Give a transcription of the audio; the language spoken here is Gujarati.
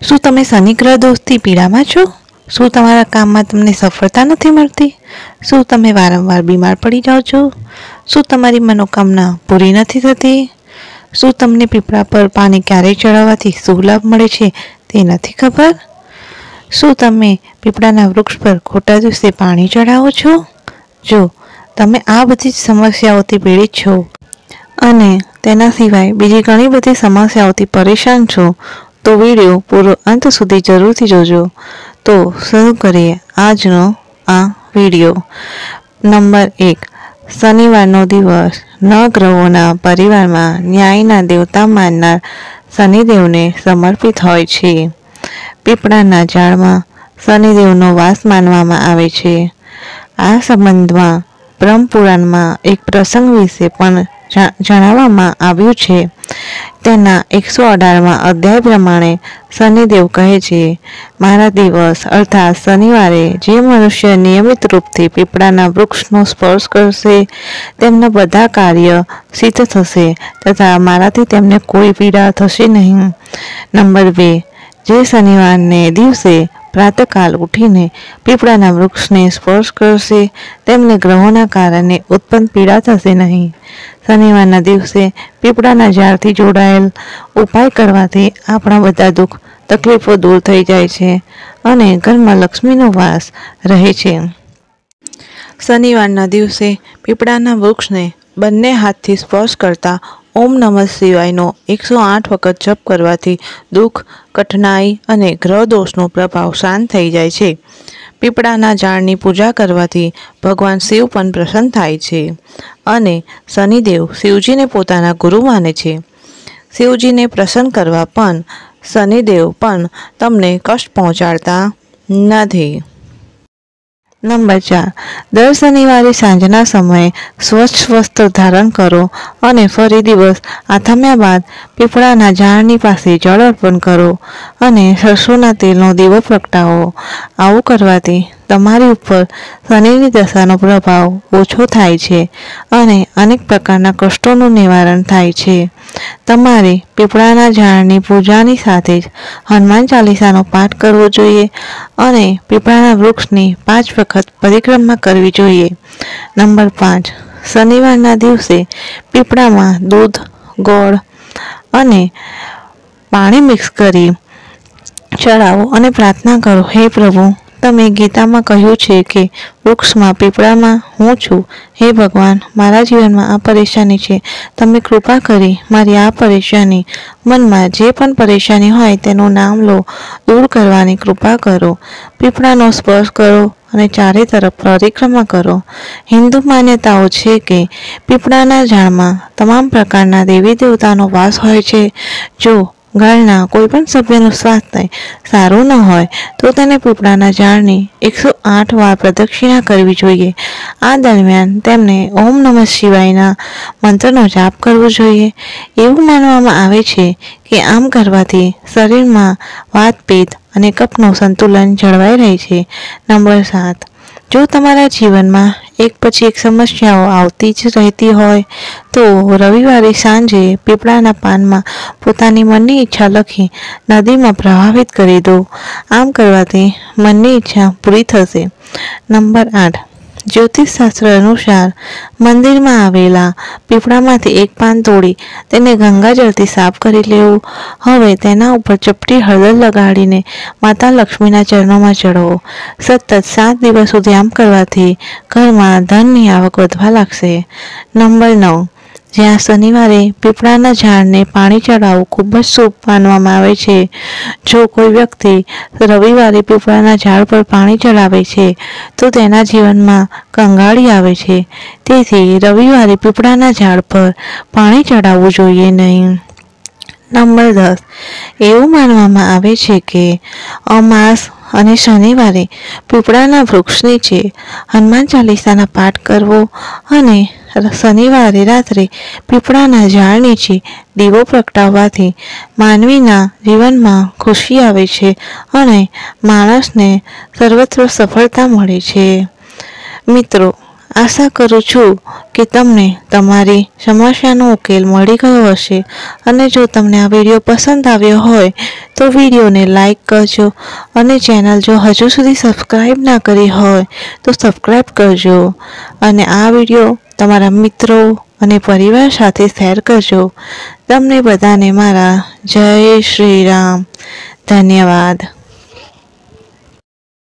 શું તમે શનિ ગ્રહ દોષથી પીડામાં છો? શું તમારા કામમાં તમને સફળતા નથી મળતી? શું તમે વારંવાર બીમાર પડી જાઓ છો? શું તમારી મનોકામના પૂરી નથી થતી? શું તમને પીપળા પર પાણી ક્યારેય ચડાવવાથી શું લાભ મળે છે તે નથી ખબર? શું તમે પીપળાના વૃક્ષ પર ખોટા દિવસે પાણી ચડાવો છો? જો, તમે આ બધી જ સમસ્યાઓથી પીડિત છો અને તેના સિવાય બીજી ઘણી બધી સમસ્યાઓથી પરેશાન છો તો વીડિયો પૂરો અંત સુધી જરૂરથી જોજો. તો શરૂ કરીએ આજનો આ વીડિયો. નંબર એક, શનિવારનો દિવસ. ન ગ્રહોના પરિવારમાં ન્યાયના દેવતા માનનાર શનિદેવને સમર્પિત હોય છે. પીપળાના ઝાડમાં શનિદેવનો વાસ માનવામાં આવે છે. આ સંબંધમાં બ્રહ્મપુરાણમાં એક પ્રસંગ વિશે પણ જણાવવામાં આવ્યું છે. તેના એકસો અઢારમાં અધ્યાય પ્રમાણે શનિદેવ કહે છે, મારા દિવસ, અર્થાત શનિવારે જે મનુષ્ય નિયમિત રૂપથી પીપળાના વૃક્ષનો સ્પર્શ કરશે, તેમના બધા કાર્ય સિદ્ધ થશે તથા મારાથી તેમને કોઈ પીડા થશે નહીં. નંબર બે, જે શનિવારને દિવસે પ્રાતકાલ ઉઠીને પીપળાના વૃક્ષને સ્પર્શ કરશે. તેમને ગ્રહોના કારણે ઉત્પન્ન પીડા થશે નહીં. શનિવારના દિવસે પીપળાના ઝાડથી જોડાયેલ ઉપાય કરવાથી આપણા બધા દુઃખ, તકલીફો દૂર થઈ જાય છે અને ઘરમાં લક્ષ્મીનો વાસ રહે છે. શનિવારના દિવસે પીપળાના વૃક્ષને બંને હાથથી સ્પર્શ કરતા ઓમ નમઃ શિવાયનો એકસો આઠ વખત જપ કરવાથી દુઃખ, કઠિનાઈ અને ગ્રહ દોષનો પ્રભાવ શાંત થઈ જાય છે. પીપળાના ઝાડની પૂજા કરવાથી ભગવાન શિવ પણ પ્રસન્ન થાય છે અને શનિદેવ શિવજીને પોતાના ગુરુ માને છે. શિવજીને પ્રસન્ન કરવા પણ શનિદેવ પણ તમને કષ્ટ પહોંચાડતા નથી. નંબર ચાર દર શનિવારે સાંજના સમયે સ્વચ્છ વસ્ત્ર ધારણ કરો અને ફરી દિવસ આથમ્યા બાદ પીપળાના ઝાડની પાસે જળ અર્પણ કરો અને સરસોના તેલનો દીવો પ્રગટાવો. આવું કરવાથી તમારી ઉપર શનિની દશાનો પ્રભાવ ઓછો થાય છે અને અનેક પ્રકારના કષ્ટોનું નિવારણ થાય છે. તમારે પીપળાના ઝાડની પૂજાની સાથે જ હનુમાન ચાલીસાનો પાઠ કરવો જોઈએ અને પીપળાના વૃક્ષની પાંચ વખત પરિક્રમા કરવી જોઈએ. નંબર પાંચ. શનિવારના દિવસે પીપળામાં દૂધ, ગોળ અને પાણી મિક્સ કરી ચડાવો અને પ્રાર્થના કરો, હે પ્રભુ તમે ગીતામાં કહ્યું છે કે વૃક્ષમાં, પીપળામાં હું છું. હે ભગવાન, મારા જીવનમાં આ પરેશાની છે. તમે કૃપા કરી મારી આ પરેશાની, મનમાં જે પણ પરેશાની હોય તેનું નામ લો. દૂર કરવાની કૃપા કરો. પીપળાનો સ્પર્શ કરો અને ચારે તરફ પરિક્રમા કરો. હિન્દુ માન્યતાઓ છે કે પીપળાના ઝાડમાં તમામ પ્રકારના દેવી દેવતાનો વાસ હોય છે. જો ઘરના કોઈ પણ સભ્યનું સ્વાસ્થ્ય સારું ન હોય તો તેને પીપળાના ઝાડની એકસો આઠ વાર પ્રદક્ષિણા કરવી જોઈએ. આ દરમિયાન તેમને ઓમ નમઃ શિવાયના મંત્રનો જાપ કરવો જોઈએ. એવું માનવામાં આવે છે કે આમ કરવાથી શરીરમાં વાત પિત્ત અને કપનું સંતુલન જળવાઈ રહે છે. નંબર સાત. જો તમારા જીવનમાં એક પછી એક સમસ્યાઓ આવતી જ રહેતી હોય, તો રવિવારે સાંજે પીપળાના પાનમાં પોતાની મનની ઈચ્છા લખી નદીમાં પ્રભાવિત કરી દો. આમ કરવાથી મનની ઈચ્છા પૂરી થશે. નંબર આઠ. જ્યોતિષશાસ્ત્ર અનુસાર મંદિરમાં આવેલા પીપળામાંથી એક પાન તોડી તેને ગંગાજળથી સાફ કરી લેવું. હવે તેના ઉપર ચપટી હળદર લગાડીને માતા લક્ષ્મીના ચરણોમાં ચડવો સતત સાત દિવસ સુધી આમ કરવાથી ઘરમાં ધનની આવક વધવા લાગશે. નંબર નવ. જ્યાં શનિવારે પીપળાના ઝાડને પાણી ચડાવવું ખૂબ જ શુભ માનવામાં આવે છે. જો કોઈ વ્યક્તિ રવિવારે પીપળાના ઝાડ પર પાણી ચડાવે છે, તો તેના જીવનમાં કંગાળી આવે છે. તેથી રવિવારે પીપળાના ઝાડ પર પાણી ચડાવવું જોઈએ નહીં. નંબર દસ. એવું માનવામાં આવે છે કે અમાસ અને શનિવારે પીપળાના વૃક્ષ નીચે હનુમાન ચાલીસાના પાઠ કરવો અને શનિવારે રાત્રે પીપળાના ઝાડ નીચે દીવો પ્રગટાવવાથી માનવીના જીવનમાં ખુશી આવે છે અને માણસને સર્વત્ર સફળતા મળે છે. મિત્રો આશા કરું છું કે તમને તમારી સમસ્યાનો ઉકેલ મળી ગયો હશે અને જો તમને આ વીડિયો પસંદ આવ્યો હોય તો વિડીયોને લાઈક કરજો અને ચેનલ જો હજુ સુધી સબસ્ક્રાઈબ ના કરી હોય તો સબસ્ક્રાઈબ કરજો અને આ વીડિયો તમારા મિત્રો અને પરિવાર સાથે શેર કરજો. તમને બધાને મારા જય શ્રી રામ. ધન્યવાદ.